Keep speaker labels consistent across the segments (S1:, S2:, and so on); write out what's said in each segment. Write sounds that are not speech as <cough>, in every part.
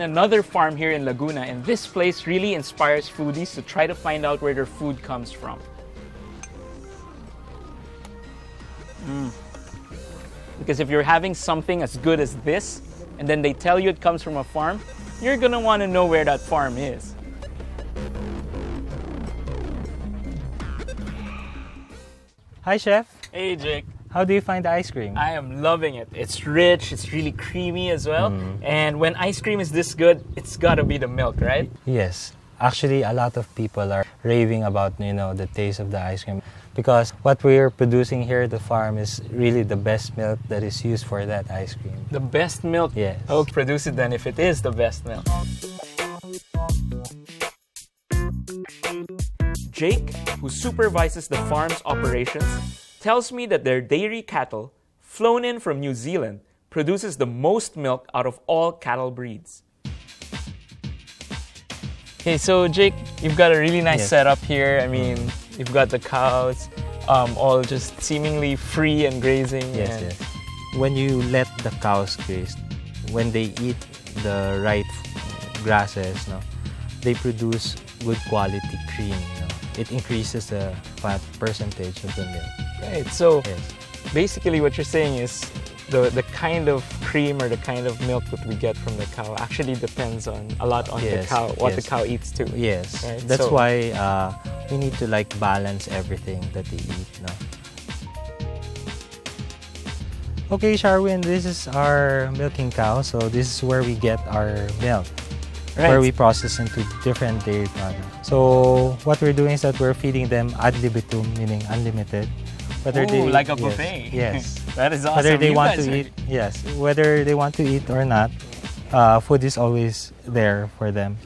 S1: in another farm here in Laguna, and this place really inspires foodies to try to find out where their food comes from. Mm. Because if you're having something as good as this, and then they tell you it comes from a farm, you're gonna wanna know where that farm is.
S2: Hi, Chef.
S1: Hey, Jake.
S2: How do you find the ice cream?
S1: I am loving it. It's rich, it's really creamy as well. Mm. And when ice cream is this good, it's gotta be the milk, right?
S2: Yes. Actually, a lot of people are raving about you know the taste of the ice cream because what we're producing here at the farm is really the best milk that is used for that ice cream.
S1: The best milk.
S2: Yes.
S1: Oh, produce it then if it is the best milk. Jake, who supervises the farm's operations, tells me that their dairy cattle, flown in from New Zealand, produces the most milk out of all cattle breeds. Okay, so Jake, you've got a really nice
S2: Yes.
S1: setup here. I mean, you've got the cows, um, all just seemingly free and grazing.
S2: Yes,
S1: and
S2: yes. When you let the cows graze, when they eat the right grasses, no, they produce good quality cream. You know. It increases the fat percentage of the milk.
S1: Right. So
S2: Yes.
S1: basically, what you're saying is the the kind of cream or the kind of milk that we get from the cow actually depends on a lot on the cow, what the cow eats too.
S2: Yes,
S1: Right,
S2: that's
S1: so-
S2: why uh, we need to like balance everything that they eat. No? Okay, Sharwin, this is our milking cow. So this is where we get our milk,
S1: Right.
S2: where we process into different dairy products. So what we're doing is that we're feeding them ad libitum, meaning unlimited. Whether
S1: Ooh, like a buffet. <laughs>
S2: Yes.
S1: that is awesome.
S2: whether they
S1: You
S2: want to
S1: are-
S2: eat yes whether they want to eat or not uh, food is always there for them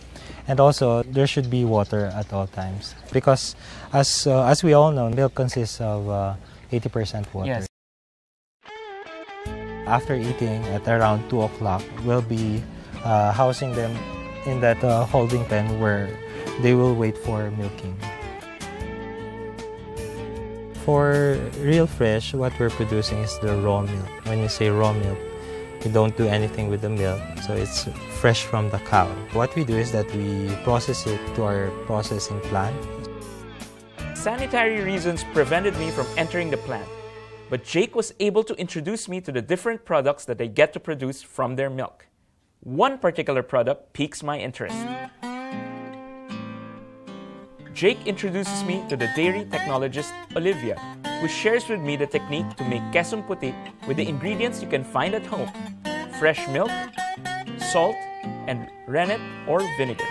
S2: and also there should be water at all times because as uh, as we all know milk consists of uh, 80% water
S1: Yes.
S2: after eating at around 2 o'clock we'll be uh, housing them in that uh, holding pen where they will wait for milking for real fresh, what we're producing is the raw milk. When you say raw milk, we don't do anything with the milk, so it's fresh from the cow. What we do is that we process it to our processing plant.
S1: Sanitary reasons prevented me from entering the plant, but Jake was able to introduce me to the different products that they get to produce from their milk. One particular product piques my interest. Jake introduces me to the dairy technologist Olivia, who shares with me the technique to make kesong puti with the ingredients you can find at home fresh milk, salt, and rennet or vinegar.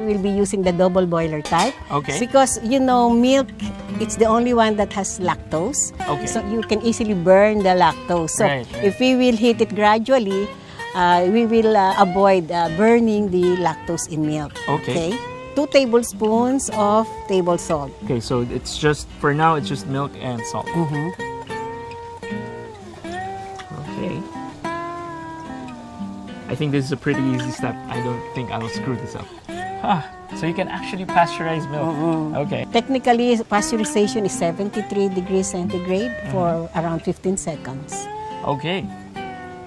S3: We will be using the double boiler type.
S1: Okay.
S3: Because you know, milk, it's the only one that has lactose.
S1: Okay.
S3: So you can easily burn the lactose. So
S1: Right, right.
S3: if we will heat it gradually, uh, we will uh, avoid uh, burning the lactose in milk.
S1: Okay.
S3: Two tablespoons of table salt.
S1: Okay, so it's just, for now, it's just milk and salt.
S3: Mhm.
S1: Okay. I think this is a pretty easy step. I don't think I'll screw this up. Ah, so you can actually pasteurize milk. Okay.
S3: Technically, pasteurization is 73 degrees centigrade for around 15 seconds.
S1: Okay.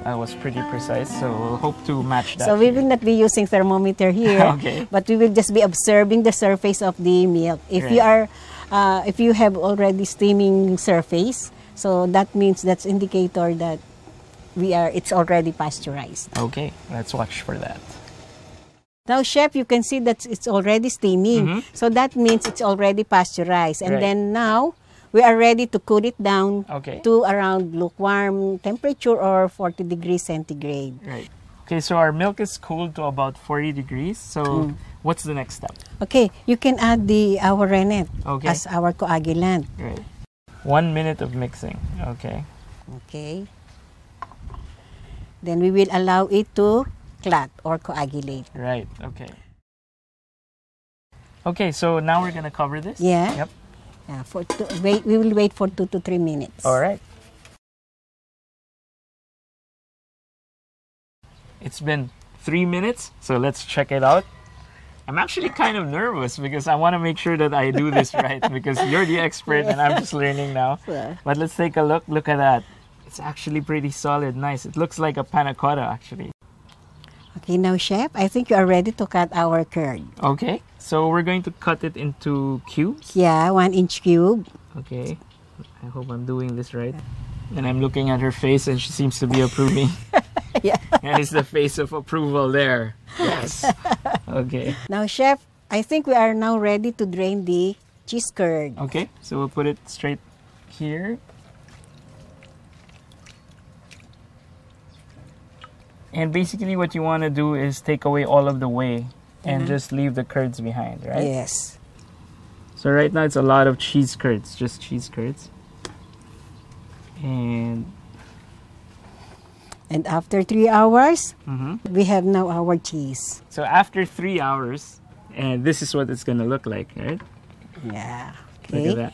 S1: That was pretty precise, so we'll hope to match that.
S3: So we will not be using thermometer here, <laughs>
S1: Okay.
S3: but we will just be observing the surface of the milk. If you are, uh, if you have already steaming surface, so that means that's indicator that we are. It's already pasteurized.
S1: Okay, let's watch for that.
S3: Now, chef, you can see that it's already steaming. So that means it's already pasteurized. And
S1: Mm-hmm. Right.
S3: then now we are ready to cool it down
S1: Okay.
S3: to around lukewarm temperature or 40 degrees centigrade.
S1: Right. Okay, so our milk is cooled to about 40 degrees. So
S3: Mm.
S1: what's the next step?
S3: Okay, you can add the our rennet
S1: Okay.
S3: as our coagulant.
S1: Right. One minute of mixing. Okay.
S3: Okay. Then we will allow it to clot or coagulate.
S1: Right. Okay. Okay, so now we're gonna cover this.
S3: Yeah.
S1: Yep.
S3: Yeah, for two, wait, we will wait for two to three minutes.
S1: All right. It's been three minutes, so let's check it out. I'm actually kind of nervous because I want to make sure that I do this <laughs> right because you're the expert and I'm just learning now. <laughs>
S3: Yeah.
S1: But let's take a look. Look at that. It's actually pretty solid. Nice. It looks like a panna cotta actually.
S3: Okay, now, chef, I think you are ready to cut our curd.
S1: Okay. So we're going to cut it into cubes.
S3: Yeah, one inch cube.
S1: Okay. I hope I'm doing this right. And I'm looking at her face and she seems to be approving. <laughs>
S3: Yeah.
S1: and it's the face of approval there. Yes. <laughs> Okay.
S3: Now, chef, I think we are now ready to drain the cheese curd.
S1: Okay. So we'll put it straight here. And basically what you want to do is take away all of the whey and just leave the curds behind, right?
S3: Yes.
S1: So right now it's a lot of cheese curds, just cheese curds. And
S3: And after three hours,
S1: mhm.
S3: we have now our cheese.
S1: so after three hours, and this is what it's gonna look like, right?
S3: Yeah.
S1: Look at that.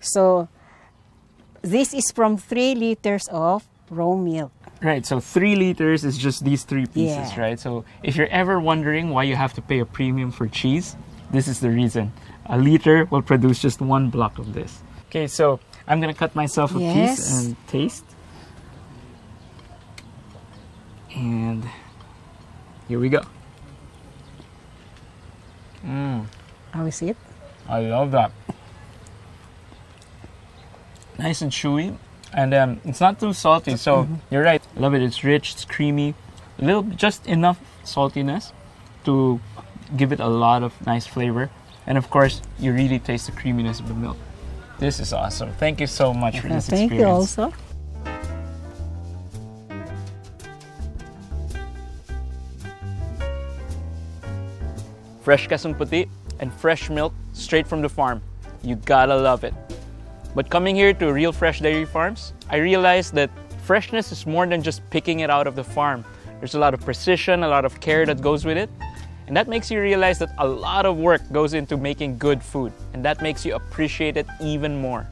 S3: So, this is from three liters of raw milk.
S1: Right, so three liters is just these three pieces,
S3: Yeah.
S1: right? So if you're ever wondering why you have to pay a premium for cheese, this is the reason. A liter will produce just one block of this. Okay, so I'm gonna cut myself a piece and taste. And here we go. Mm,
S3: How is it?
S1: I love that. Nice and chewy, and um, it's not too salty. So you're right. I love it. It's rich. It's creamy. A little, just enough saltiness to give it a lot of nice flavor. And of course, you really taste the creaminess of the milk. This is awesome. Thank you so much for this
S3: Thank you also.
S1: fresh kesong puti, and fresh milk straight from the farm. You gotta love it. But coming here to Real Fresh Dairy Farms, I realized that freshness is more than just picking it out of the farm. There's a lot of precision, a lot of care that goes with it. And that makes you realize that a lot of work goes into making good food. And that makes you appreciate it even more.